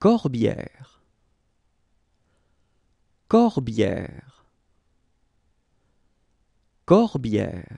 Corbière. Corbière. Corbière.